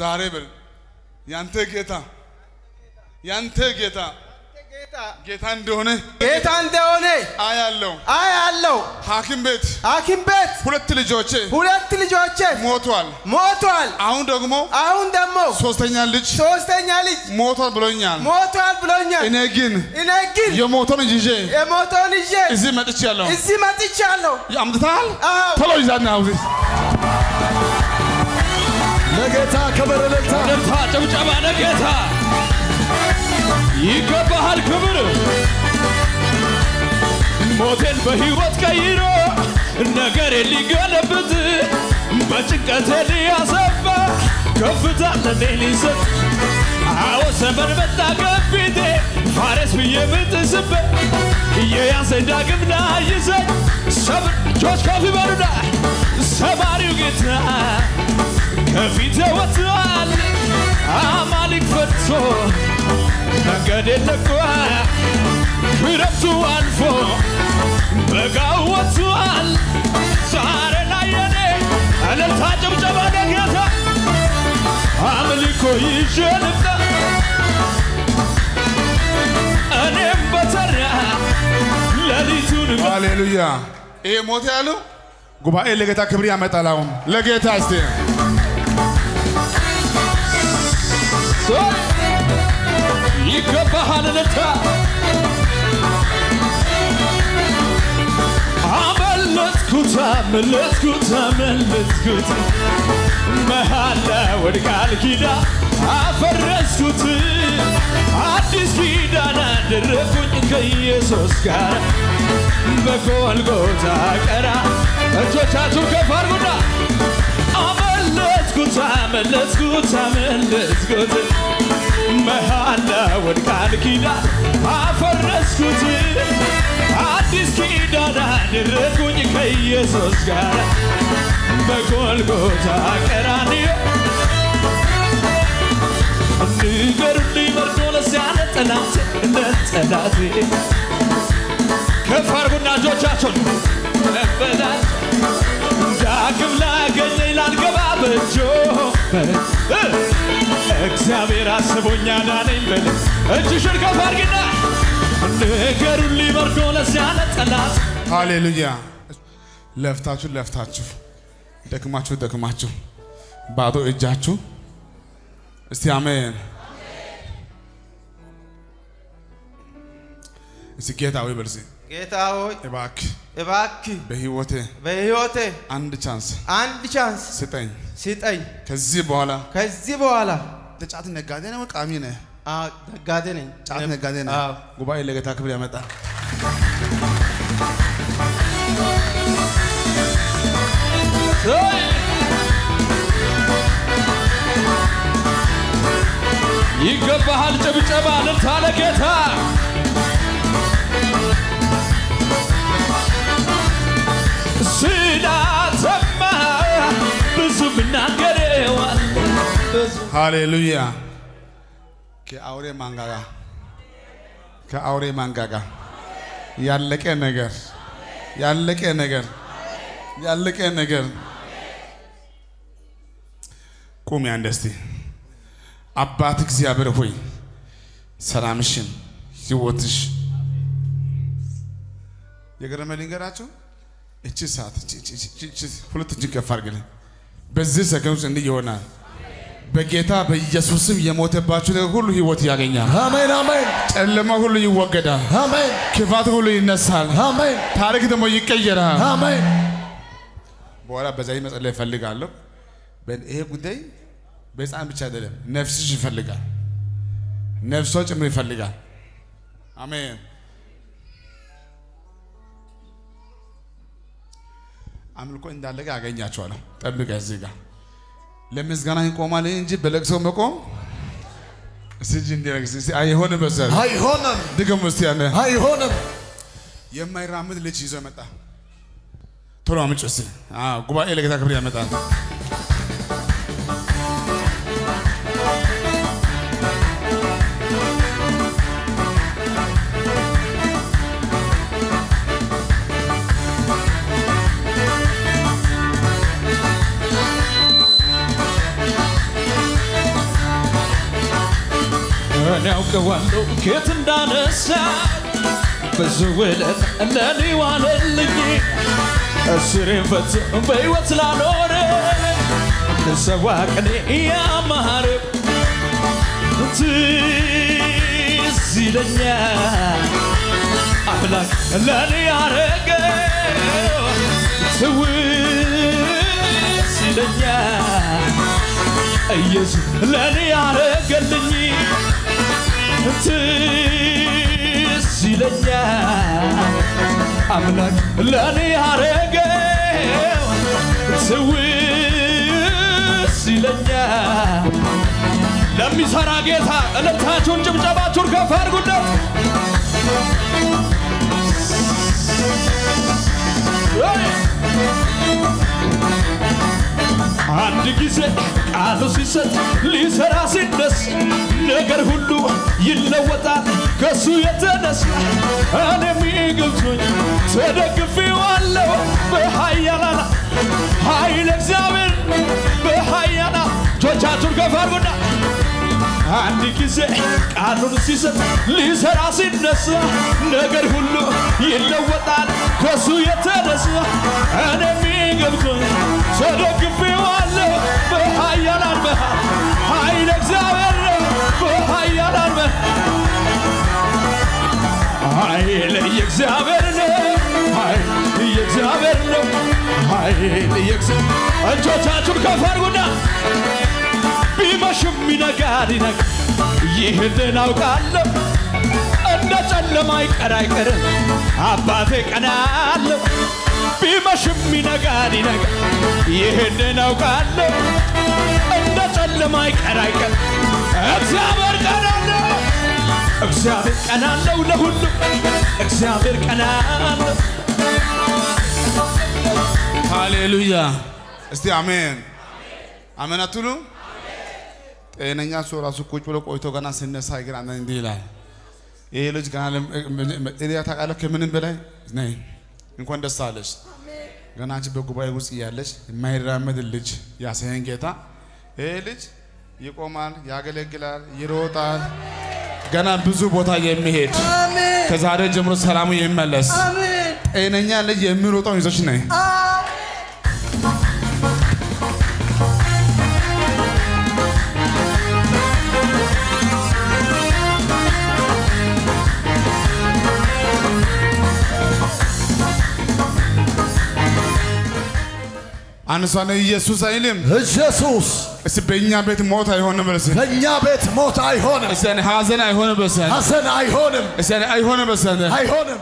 ዛሬ በል ያንተ ጌታ ያንተ ጌታ ጌታ እንደሆነ ጌታ እንደሆነ አያለው። አያለው። ሐኪም ቤት ሐኪም ቤት ሁለት ልጆቼ ሁለት ልጆቼ ሞቷል። ሞቷል። አሁን ደግሞ አሁን ደግሞ ሶስተኛ ልጅ ሶስተኛ ልጅ ሞቷል ብሎኛል። ሞቷል ብሎኛል። እኔ ግን እኔ ግን የሞተውን ይዤ የሞተውን ይዤ እዚህ መጥቻለሁ። እዚህ መጥቻለሁ። አምጥተሃል? ቶሎ ይዛና አውዚ ጭብጨባ ለጌታ ይገባሃል ክብር! ሞቴን በሕይወት ቀይሮ ነገር ሊገለብጥ በጭንቀቴ ሊያሰፋ ከፍታ ለኔ ሊሰጥ። አዎ ዘመን መጣ ከፊቴ ፋሬስ ብዬ ምጥስበት የያዘኝ ዳግም ላይዘኝ ሰብር እጆች ከፍ ይበሉና ሰባሪው ጌታ ከፊቴ ወጥቷል አማሊክ ፈርቶ መንገድ ለቋል ክረምቱ አልፎ በጋው ወጥቷል ዛሬ ላይ የኔ እልልታ ጭብጨባ ለጌታ አምልኮ ይዤ ልምጣ እኔም በተራ ሌሊቱን ሃሌሉያ። ይሄ ሞት ያለው ጉባኤ ለጌታ ክብር ያመጣል። አሁን ለጌታ እስቲ ይገባሃል እልልታ አመለጥኩት አመለጥኩት አመለጥኩት መሃላ ወድቃል ኪዳን አፈረስኩት አዲስ ኪዳን አደረኩኝ ከኢየሱስ ጋር በጎልጎታ ቀራ እጆቻችሁ ከፍ አድርጉና አመለጥኩት አመለጥኩት አመለጥኩት መሃላ ወድቃል ኪዳን አፈረስኩት። አዲስ ኪዳን አደረጉኝ ከኢየሱስ ጋር። በጎልጎታ ቀራንዮ ንገሩልኝ መርዶ ለዚያነ ጠላቴ እንደ ጠላቴ። ከፍ አድርጉና እጆቻችሁን በላት ዳግም ላገኘኝ በእጆ እግዚአብሔር አስቦኛ ዳነኝ በል እጅሽን ከፍ አድርጊና ንገሩልኝ መርዶ ለዚያነ ጠላት ሃሌሉያ። ለፍታችሁ ለፍታችሁ ደክማችሁ ደክማችሁ ባዶ እጃችሁ እስቲ አሜን። እስቲ ጌታ ሆይ በል ጌታ ሆይ እባክህ እባክህ በህይወቴ በሕይወቴ አንድ chance አንድ chance ስጠኝ። ስጠኝ። ከዚህ በኋላ ከዚህ በኋላ ጫት ነጋዴ ነው ቃሚ ነህ? አዎ፣ ነጋዴ ነኝ። ጫት ነጋዴ ነህ? አዎ። ጉባኤ ለጌታ ክብር ያመጣል። ይገባሃል ጭብጨባ እልልታ ለጌታ ሃሌሉያ። ከአውሬ ማንጋጋ ከአውሬ ማንጋጋ ያለቀ ነገር ያለቀ ነገር ያለቀ ነገር ቁሚ አንድ አባት እግዚአብሔር ሆይ ሰላምሽን ሕይወትሽ የገረመ ልንገራችሁ እቺ ሰዓት ሁለት እጅ ከፍ አድርግልኝ በዚህ ሰከንድ እንዲህ ይሆናል በጌታ በኢየሱስም የሞተባችሁ ነገር ሁሉ ህይወት ያገኛል። አሜን አሜን ጨለማ ሁሉ ይወገዳል። አሜን ክፋት ሁሉ ይነሳል። አሜን ታሪክ ደግሞ ይቀየራል። አሜን በኋላ በዛ መጸለይ እፈልጋለሁ። ይሄ ጉዳይ በህፃን ብቻ አይደለም፣ ነፍስሽ ይፈልጋል። ነፍሷ ጭምር ይፈልጋል። አሜን። አምልኮ እንዳለቀ አገኛቸዋለሁ። ጠብቀ እዚህ ጋር ለምስጋና ይቆማል እንጂ በለቅሶ መቆም እጅ እንዲረግስ እስቲ አይሆንም። በዘር አይሆንም ድገሙ እስቲ ያለ አይሆንም የማይራምድ ልጅ ይዞ መጣ። ቶሎ አምጪ እስቲ። አዎ ጉባኤ ለጌታ ክብር ያመጣል። አውቀዋለሁ ኬት እንዳነሳ? ብዙ ውለት ለኔ ዋለልኝ እስሬን ፈቶ በሕይወት ላኖረ ልሰዋ ቀኔ ያማረ ትዝ ይለኛል። አምላክ ለኔ ያረገው ትውስ ይለኛል። ኢየሱስ ለኔ ያረገልኝ ትዝ ይለኛል። አምላክ ለኔ ያረገው ትውስ ይለኛል። ለሚሰራ ጌታ እልልታችሁን ጭብጨባችሁን ከፍ አድርጉለት። አንድ ጊዜ ቃሉ ሲሰጥ ሊሰራ ሲነስ ነገር ሁሉ ይለወጣል። ከሱ የተነሳ እኔም ይገብቶኝ ተደግፌዋለሁ። በኃያላን ኃይል እግዚአብሔር በኃያላ እጆቻችሁን ከፍ አንድ ጊዜ ቃሉን ሲሰጥ ሊሰራ ሲነሳ ነገር ሁሉ ይለወጣል። ከሱ የተነሳ እኔም ገብቶኝ ተደግፌዋለሁ። በኃያላን መሃል ኃይል እግዚአብሔር የእግዚአብሔር ነው። ኃይል የእግዚአብሔር ነው። ኃይል እጆቻችሁን ከፍ አድርጉና ቢመሽም ይነጋል ይነጋል። ይህንን አውቃለሁ። እንደ ጨለማ አይቀር አይቀርም አባቴ ቀናለሁ ቢመሽም ይነጋል ይነጋል። ይህንን አውቃለሁ። እንደ ጨለማ አይቀር አይቀር እግዚአብሔር ቀናለሁ እግዚአብሔር ቀናለሁ ለሁሉ እግዚአብሔር ቀናለሁ ሃሌሉያ። እስቲ አሜን አሜን አትሉ? ጤነኛ ሰው ራሱ ቁጭ ብሎ ቆይቶ ገና ሲነሳ ግን እንዲህ ይላል። ይሄ ልጅ ገና ኤልያ ታውቃለህ፣ ከምንም በላይ ነይ እንኳን ደስ አለሽ። ገና አንቺ በጉባኤ ውስጥ እያለሽ የማይራመድ ልጅ ያሳየን ጌታ። ይሄ ልጅ ይቆማል፣ ያገለግላል፣ ይሮጣል፣ ገና ብዙ ቦታ የሚሄድ ከዛሬ ጀምሮ ሰላሙ የሚመለስ ጤነኛ ልጅ የሚሮጠው ይዞች ነይ አንሷነ ኢየሱስ አይልም። ኢየሱስ እስቲ በእኛ ቤት ሞት አይሆንም በለስ። በእኛ ቤት ሞት አይሆንም፣ እስቲ ሐዘን አይሆንም በለስ። ሐዘን አይሆንም፣ እስቲ አይሆንም በለስ። አይሆንም።